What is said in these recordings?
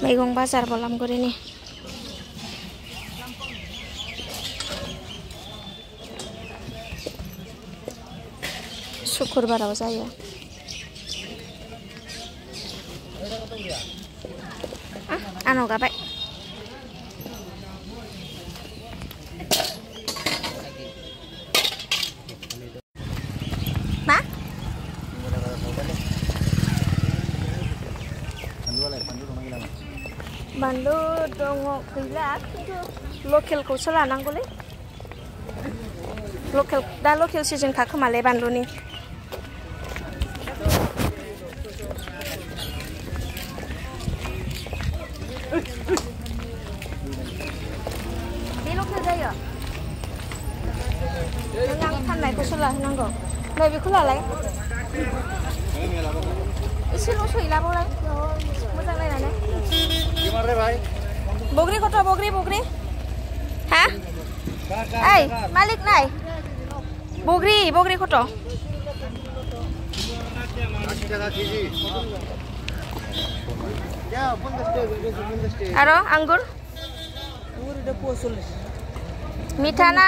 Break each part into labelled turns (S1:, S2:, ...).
S1: Baikong pasar kolam kuri ini. Syukur barau saya. Ah, anu kapai. बानलु दङ गैला खिन्थु लकेलखौसो लानांगौलै लकेल दा लकेल सिजनखा खोमालै बानलुनि बे लकेल जायो नों आं फाननायखौसो लाहोनांगौ नै बेखौ लालाय एसेल' सैलाबावलाय मोजां नायनानै
S2: Gimana भाई
S1: বগরি কত বগরি বগরি হ্যাঁ এই মালিক নাই বগরি বগরি কত
S2: আশি টাকা কেজি যা পঞ্চাশ টাকা বেশি পঞ্চাশ টাকা
S1: আর আঙ্গুর
S2: এটা পঁয়তাল্লিশ
S1: মিঠা না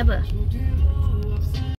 S1: never.